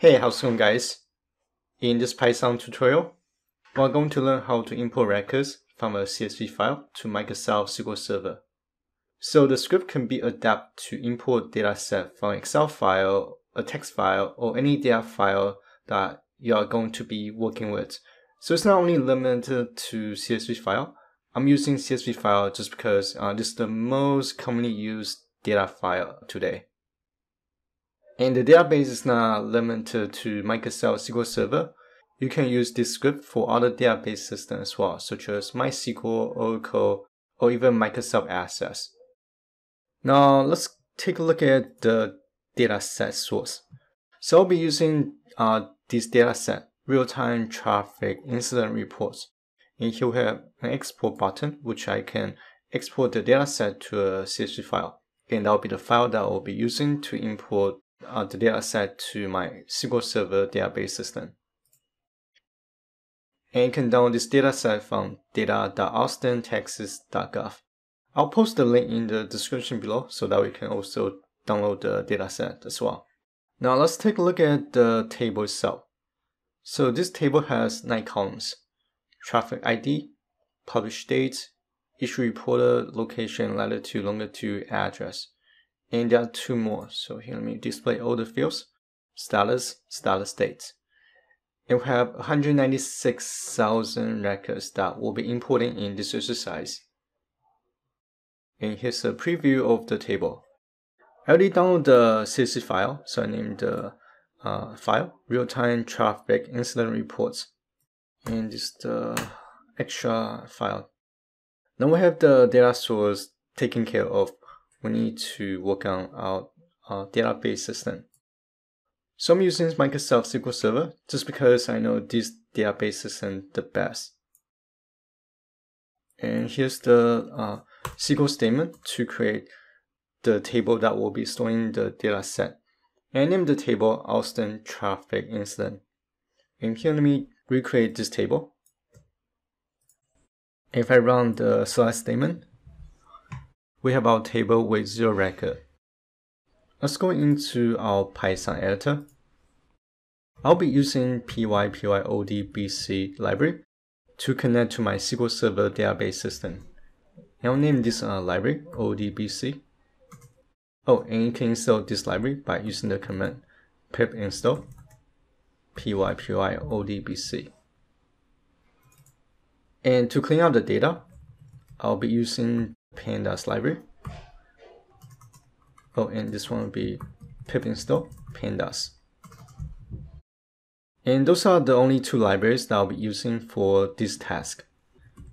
Hey, how's it going guys? In this Python tutorial, we're going to learn how to import records from a CSV file to Microsoft SQL Server. So the script can be adapted to import dataset from Excel file, a text file, or any data file that you are going to be working with. So it's not only limited to CSV file. I'm using CSV file just because uh, this is the most commonly used data file today. And the database is not limited to Microsoft SQL Server. You can use this script for other database systems as well, such as MySQL, Oracle, or even Microsoft Access. Now let's take a look at the dataset source. So I'll be using uh, this dataset, real-time traffic incident reports. And here we have an export button, which I can export the dataset to a CSV file. And that'll be the file that I'll be using to import uh, the dataset to my SQL Server database system. And you can download this dataset from data.austintexas.gov. I'll post the link in the description below so that we can also download the dataset as well. Now let's take a look at the table itself. So this table has nine columns. Traffic ID, published date, issue reporter, location, latitude, longitude, address. And there are two more. So here let me display all the fields. Status, status date. And we have 196,000 records that we'll be importing in this exercise. And here's a preview of the table. I already downloaded the CSV file, so I named the uh, file real-time traffic incident reports. And this is the extra file. Now we have the data source taken care of we need to work on our, our database system. So I'm using Microsoft SQL Server just because I know this database system the best. And here's the uh, SQL statement to create the table that will be storing the data set. And name the table Austin Traffic Incident. And here let me recreate this table. If I run the select statement, we have our table with zero record. Let's go into our Python editor. I'll be using pypyodbc library to connect to my SQL Server database system. I'll name this uh, library odbc. Oh, and you can install this library by using the command pip install pypyodbc. And to clean out the data, I'll be using pandas library. Oh, and this one will be pip install pandas. And those are the only two libraries that I'll be using for this task.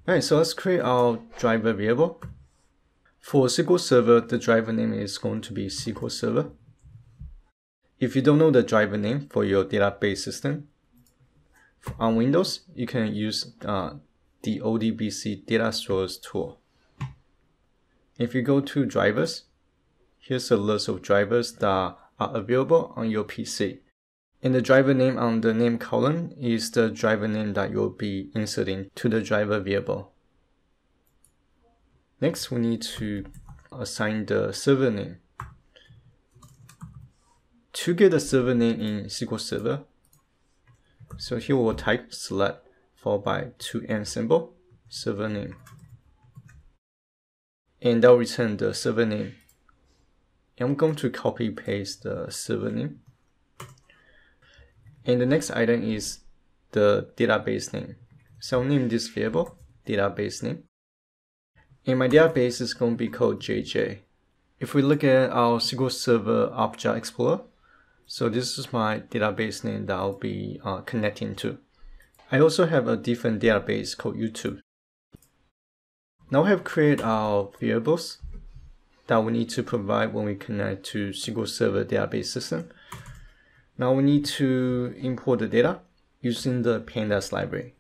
Alright, so let's create our driver variable. For SQL Server, the driver name is going to be SQL Server. If you don't know the driver name for your database system, on Windows, you can use uh, the ODBC data source tool. If you go to drivers, here's a list of drivers that are available on your PC. And the driver name on the name column is the driver name that you'll be inserting to the driver variable. Next, we need to assign the server name. To get the server name in SQL Server, so here we'll type select followed by 2n symbol server name and will return the server name. I'm going to copy paste the server name. And the next item is the database name. So I'll name this variable database name. And my database is going to be called JJ. If we look at our SQL Server Object Explorer, so this is my database name that I'll be uh, connecting to. I also have a different database called YouTube. Now we have created our variables that we need to provide when we connect to SQL Server database system. Now we need to import the data using the pandas library.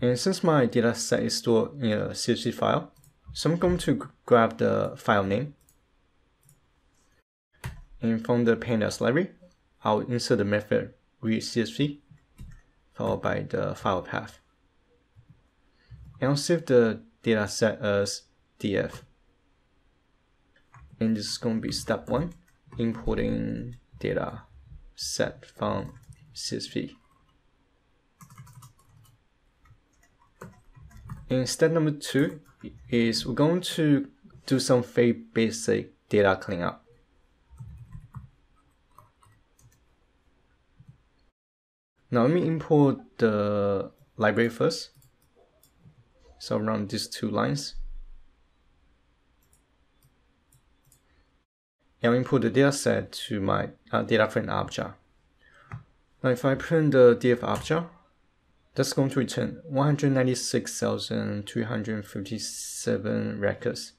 And since my data set is stored in a CSV file, so I'm going to grab the file name. And from the pandas library, I'll insert the method read CSV followed by the file path and I'll save the data set as df. And this is going to be step one, importing data. set from CSV. And step number two is we're going to do some very basic data cleanup. Now let me import the library first. So run these two lines. And import the dataset to my uh, data frame object. Now if I print the df object, that's going to return 196,357 records.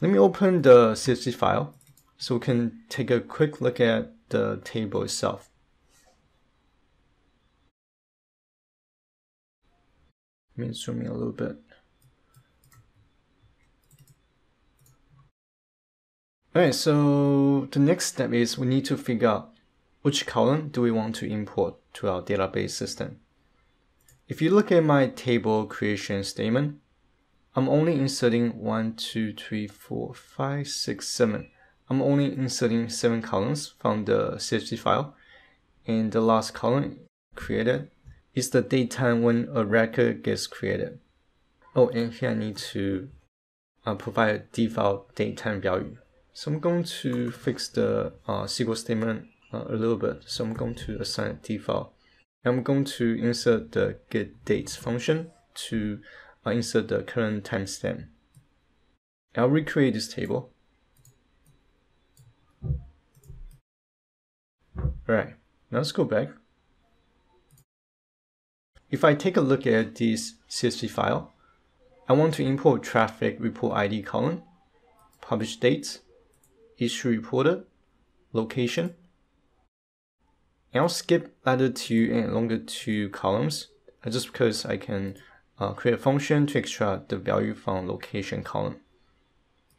Let me open the CSV file so we can take a quick look at the table itself. Let me zoom in a little bit. Alright, so the next step is we need to figure out which column do we want to import to our database system. If you look at my table creation statement, I'm only inserting 1, 2, 3, 4, 5, 6, 7. I'm only inserting 7 columns from the CSV file. And the last column created is the date time when a record gets created. Oh, and here I need to uh, provide a default date time value. So I'm going to fix the uh, SQL statement uh, a little bit. So I'm going to assign default I'm going to insert the get dates function to uh, insert the current timestamp. I'll recreate this table. Alright, now let's go back. If I take a look at this CSV file, I want to import traffic report ID column, publish dates, issue reported, location, I'll skip latitude and longitude columns uh, just because I can uh, create a function to extract the value from location column.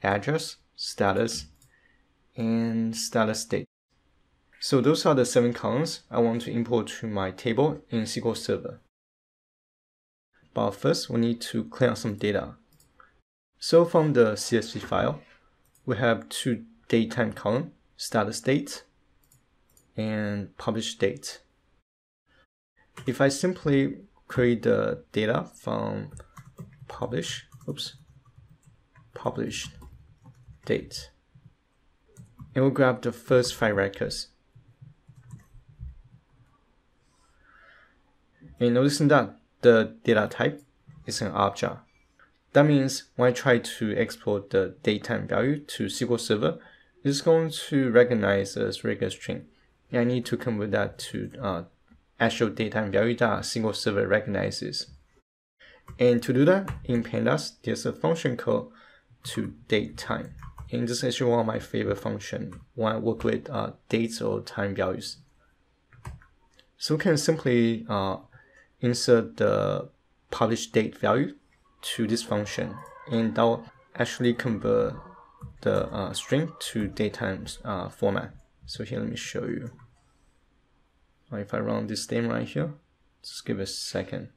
Address, status, and status date. So those are the seven columns I want to import to my table in SQL Server. But first, we need to clean up some data. So from the CSV file, we have two datetime column, status date, and publish date. If I simply create the data from publish, oops, published date, it will grab the first five records. And noticing that the data type is an object. That means when I try to export the datetime value to SQL Server, it's going to recognize as regular string. I need to convert that to uh, actual datetime value that SQL Server recognizes. And to do that, in pandas, there's a function called to date time. And this is actually one of my favorite functions when I work with uh, dates or time values. So we can simply uh, insert the publish date value to this function, and that will actually convert the uh, string to datetime uh, format. So here, let me show you. If I run this theme right here, just give a second.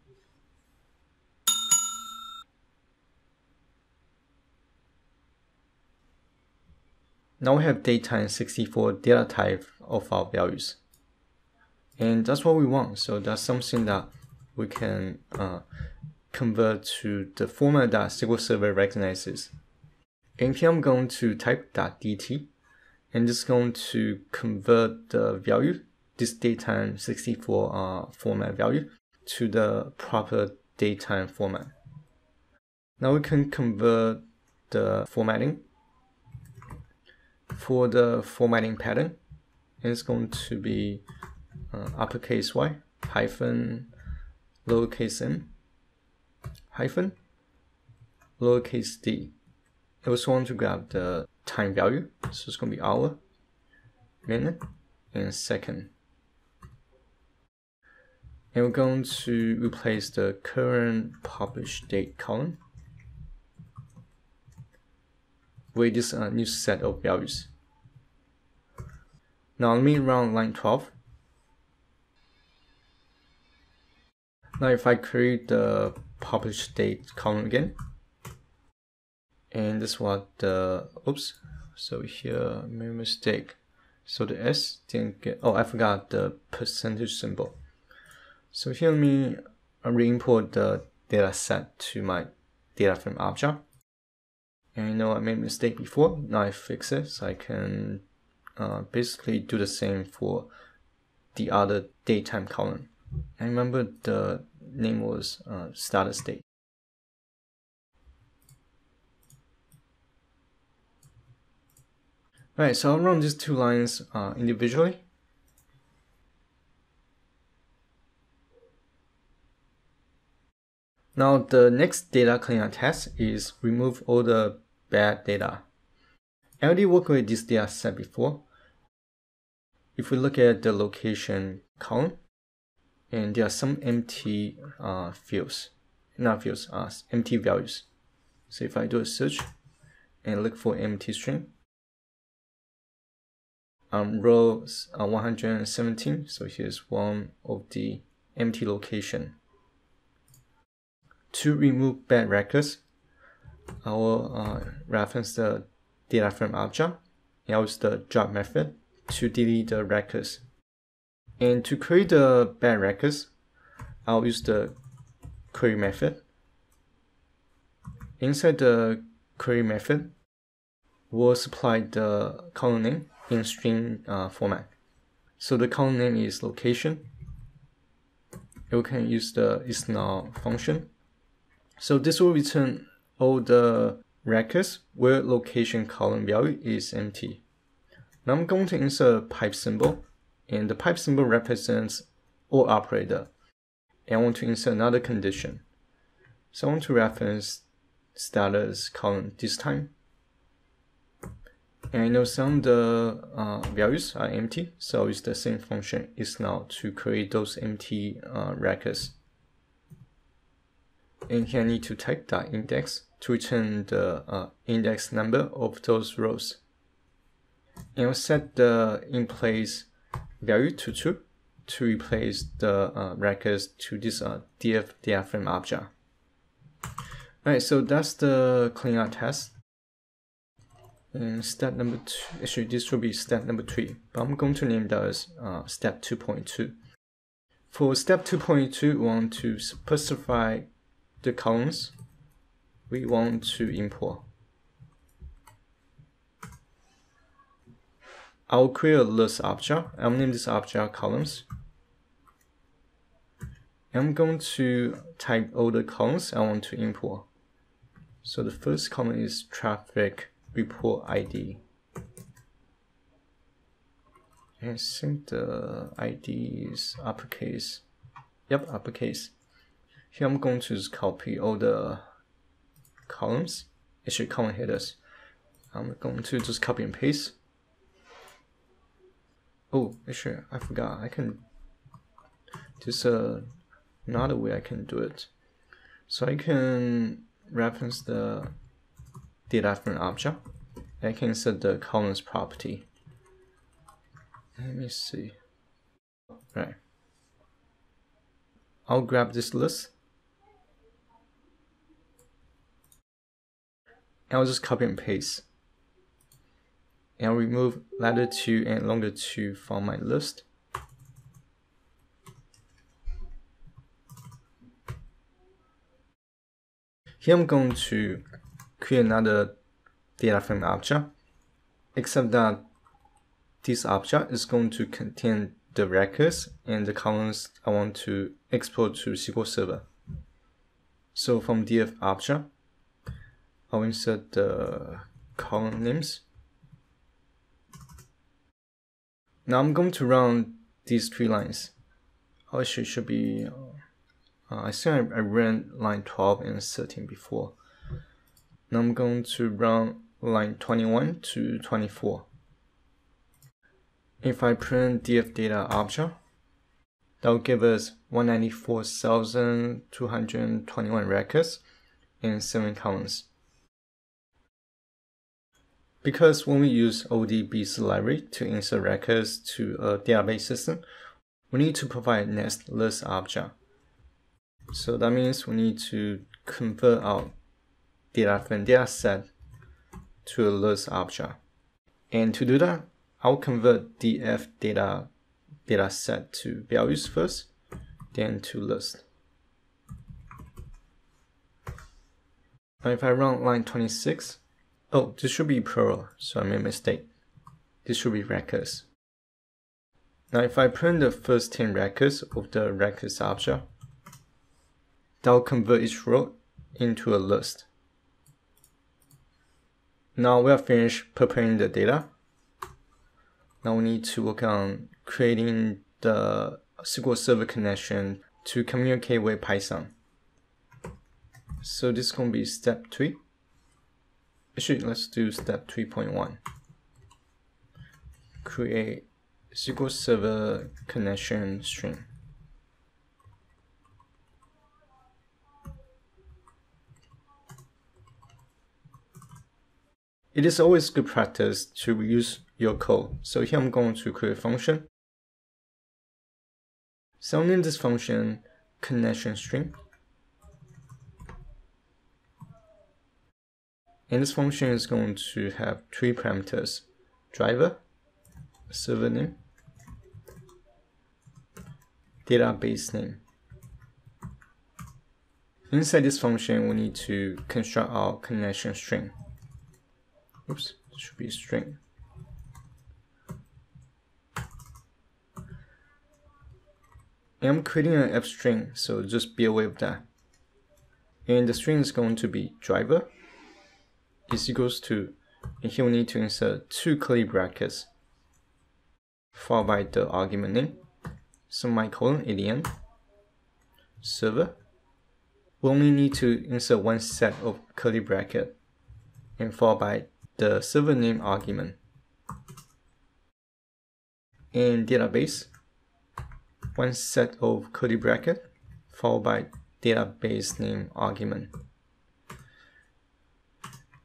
Now we have datetime 64 data type of our values. And that's what we want. So that's something that we can uh, convert to the format that SQL Server recognizes. And here I'm going to type .dt and just going to convert the value, this datetime 64 uh, format value, to the proper datetime format. Now we can convert the formatting. For the formatting pattern, And it's going to be uh, uppercase Y hyphen lowercase m hyphen lowercase d. I also want to grab the time value. So it's going to be hour, minute, and second. And we're going to replace the current published date column with this uh, new set of values. Now let me run line 12. Now if I create the published date column again, and this what the oops so here made mistake So the S didn't get, oh, I forgot the percentage symbol. So here let me re-import the data set to my data frame object. And you know I made a mistake before, now I fix it so I can uh, basically do the same for the other datetime column. I remember the name was uh, status date. Right, so I'll run these two lines uh, individually. Now the next data cleanup task is remove all the bad data. I already worked with this data set before. If we look at the location column, and there are some empty uh, fields, not fields, uh, empty values. So if I do a search and look for empty string, um, row uh, 117, so here's one of the empty location. To remove bad records, I will uh, reference the data frame object use the drop method to delete the records. And to create the bad records, I'll use the query method. Inside the query method, we'll supply the column name in string uh, format. So the column name is location. You can use the isnull function. So this will return all the records where location column value is empty. Now I'm going to insert a pipe symbol and the pipe symbol represents OR operator. And I want to insert another condition. So I want to reference status column this time and I know some of the uh, values are empty, so it's the same function isnull to create those empty uh, records. And here I need to type the index to return the uh, index number of those rows. And I'll set the in place value to true to replace the uh, records to this uh, df frame object. Alright, so that's the cleanup test. And step number two, actually this will be step number three, but I'm going to name that as uh, step 2.2. For step 2.2, we want to specify the columns we want to import. I'll create a list object. I'll name this object columns. I'm going to type all the columns I want to import. So the first column is traffic report ID. I think the ID is uppercase. Yep, uppercase. Here I'm going to just copy all the columns, actually column headers. I'm going to just copy and paste. Oh, actually, I forgot. I can. There's a, another way I can do it. So I can reference the data frame object. I can insert the columns property. Let me see. Right. I'll grab this list. And I'll just copy and paste. And I'll remove 2 and longer 2 from my list. Here I'm going to create another data frame object, except that this object is going to contain the records and the columns I want to export to SQL Server. So from df object, I'll insert the column names. Now I'm going to run these three lines. Oh, actually, should be. Uh, I think I, I ran line 12 and 13 before. Now I'm going to run line 21 to 24. If I print df data object, that will give us 194,221 records in 7 columns. Because when we use ODBC library to insert records to a database system, we need to provide next list object. So that means we need to convert our data frame data set to a list object. And to do that, I'll convert df data data set to values first, then to list. Now if I run line 26, oh, this should be plural, so I made a mistake. This should be records. Now if I print the first 10 records of the records object, that'll convert each row into a list. Now we are finished preparing the data. Now we need to work on creating the SQL Server connection to communicate with Python. So this is going to be step 3. Actually, let's do step 3.1. Create SQL Server connection string. It is always good practice to reuse your code. So here I'm going to create a function. So I'll name this function connection string. And this function is going to have three parameters, driver, server name, database name. Inside this function, we need to construct our connection string. Oops, this should be a string. I'm creating an f string, so just be aware of that. And the string is going to be driver is equals to, and here we need to insert two curly brackets, followed by the argument name, semicolon at the end, server. We only need to insert one set of curly bracket, and followed by the server name argument. In database, one set of curly bracket followed by database name argument.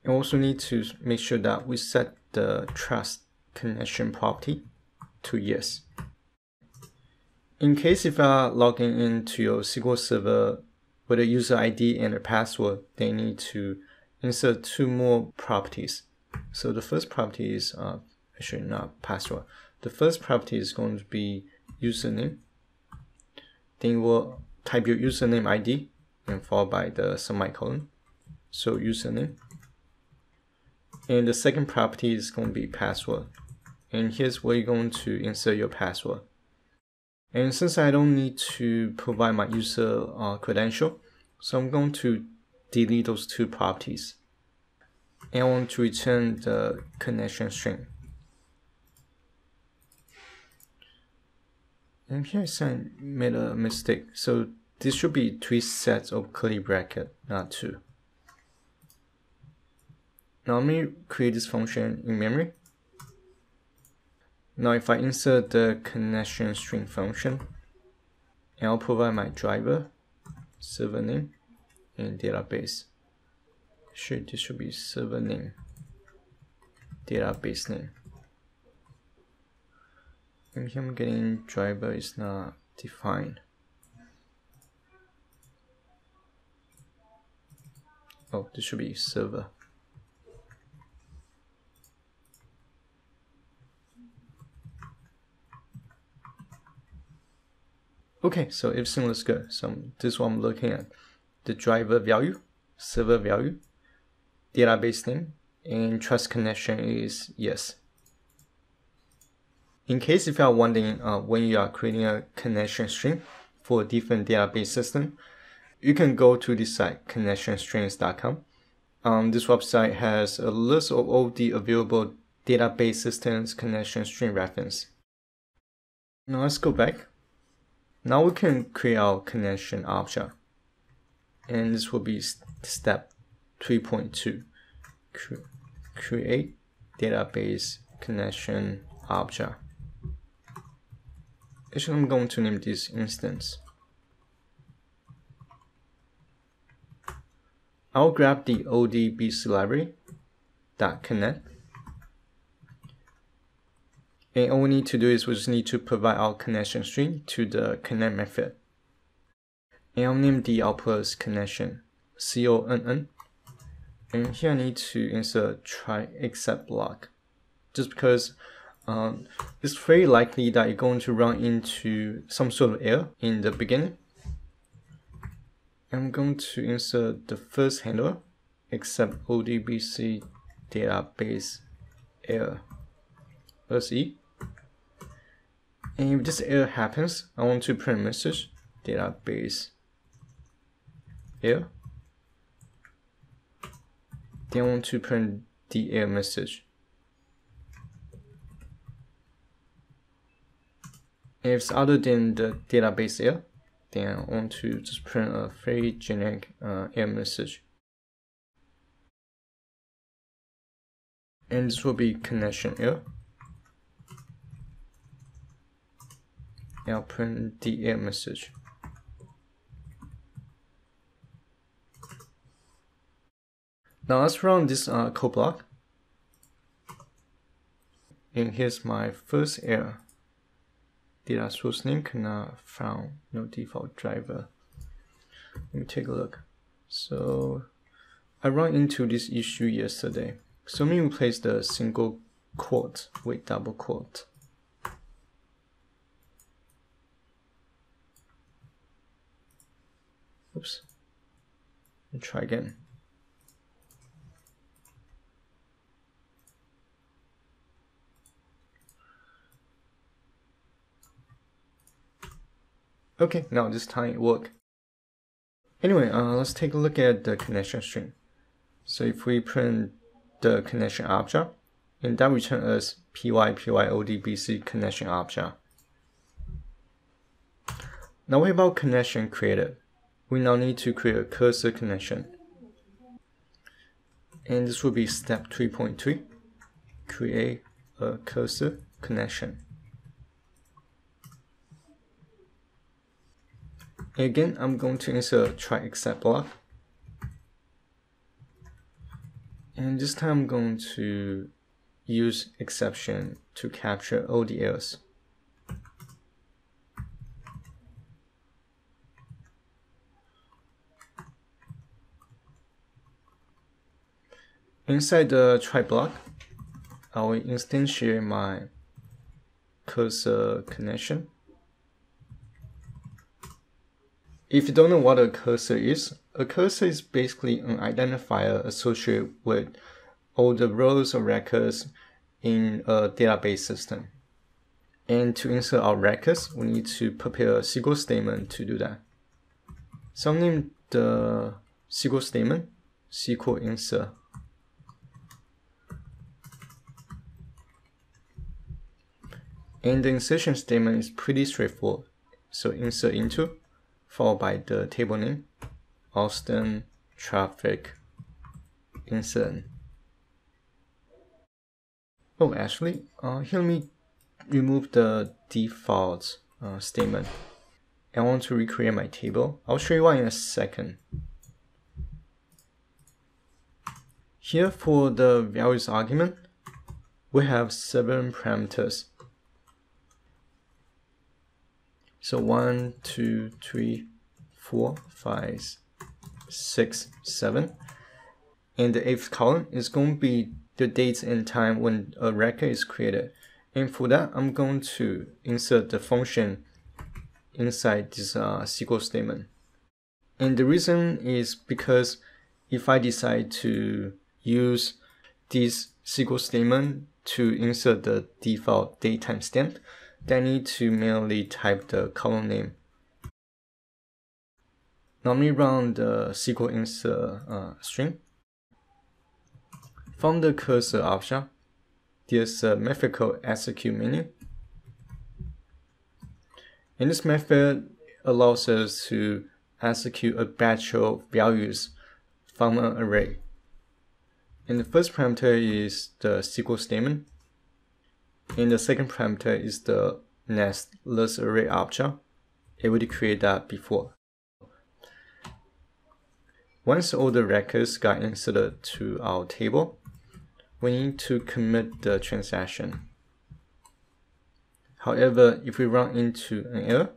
You also need to make sure that we set the trust connection property to yes. In case if you are logging into your SQL Server with a user ID and a password, they need to insert two more properties. So the first property is uh, actually not password. The first property is going to be username. Then you will type your username ID and followed by the semicolon. So username. And the second property is going to be password. And here's where you're going to insert your password. And since I don't need to provide my user uh, credential, so I'm going to delete those two properties I want to return the connection string. And here I made a mistake. So this should be three sets of curly bracket, not two. Now let me create this function in memory. Now if I insert the connection string function, and I'll provide my driver, server name, and database should this should be server name database name and here I'm getting driver is not defined. Oh this should be server. Okay so everything looks good. So this is what I'm looking at the driver value server value database name and trust connection is yes. In case if you are wondering uh, when you are creating a connection string for a different database system, you can go to the site connectionstrings.com. Um, this website has a list of all the available database systems connection string reference. Now let's go back. Now we can create our connection object. And this will be step 3.2 create database connection object. Actually, I'm going to name this instance. I'll grab the ODBC library dot connect. And all we need to do is we just need to provide our connection string to the connect method. And I'll name the output as connection, C-O-N-N and here I need to insert try except block just because um, it's very likely that you're going to run into some sort of error in the beginning. I'm going to insert the first handler, except ODBC database error as E. And if this error happens, I want to print message database error. Then I want to print the error message. if it's other than the database error, then I want to just print a very generic uh, error message. And this will be connection error. And I'll print the error message. Now let's run this uh, code block. And here's my first error data source name cannot found no default driver. Let me take a look. So I ran into this issue yesterday. So let me replace the single quote with double quote. Oops. Let me try again. Okay, now this time it worked. Anyway, uh, let's take a look at the connection string. So if we print the connection object, and that return us pypyodbc connection object. Now what about connection created? We now need to create a cursor connection. And this will be step 3.3, create a cursor connection. Again, I'm going to insert try except block. And this time I'm going to use exception to capture all the errors. Inside the try block, I will instantiate my cursor connection. If you don't know what a cursor is, a cursor is basically an identifier associated with all the rows or records in a database system. And to insert our records, we need to prepare a SQL statement to do that. So I'll name the SQL statement SQL insert. And the insertion statement is pretty straightforward. So insert into followed by the table name, Austin traffic insert. Oh, actually, uh, here let me remove the default uh, statement. I want to recreate my table. I'll show you why in a second. Here for the values argument, we have seven parameters. So one, two, three, four, five, six, seven. And the eighth column is going to be the date and time when a record is created. And for that, I'm going to insert the function inside this uh, SQL statement. And the reason is because if I decide to use this SQL statement to insert the default date timestamp, then I need to manually type the column name. Now let me run the SQL insert uh, string. From the cursor option, there's a method called executemany. And this method allows us to execute a batch of values from an array. And the first parameter is the SQL statement and the second parameter is the next list array object. It would create that before. Once all the records got inserted to our table, we need to commit the transaction. However, if we run into an error,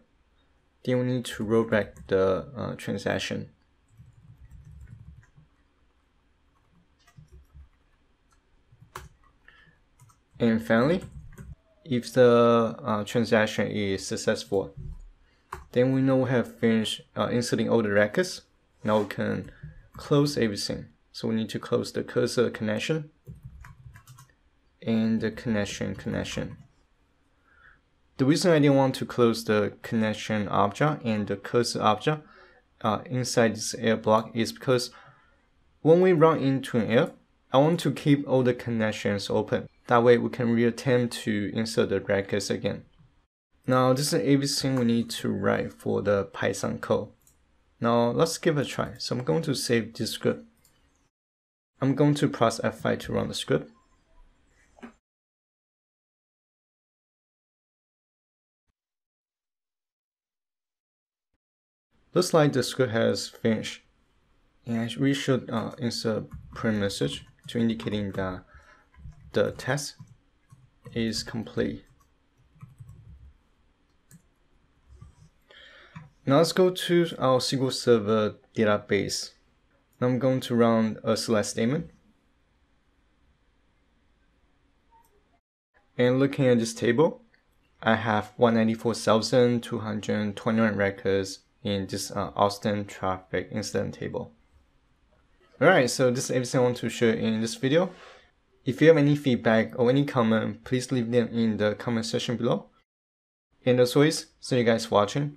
then we need to roll back the uh, transaction. And finally, if the uh, transaction is successful, then we know we have finished uh, inserting all the records. Now we can close everything. So we need to close the cursor connection and the connection connection. The reason I didn't want to close the connection object and the cursor object uh, inside this error block is because when we run into an error, I want to keep all the connections open. That way we can reattempt to insert the records again. Now this is everything we need to write for the Python code. Now let's give it a try. So I'm going to save this script. I'm going to press F5 to run the script. Looks like the script has finished. And we should uh, insert print message to indicating that the test is complete. Now let's go to our SQL Server database. Now I'm going to run a select statement. And looking at this table, I have 194,221 records in this uh, Austin traffic incident table. Alright, so this is everything I want to share in this video. If you have any feedback or any comment, please leave them in the comment section below. And as always, thank you guys for watching.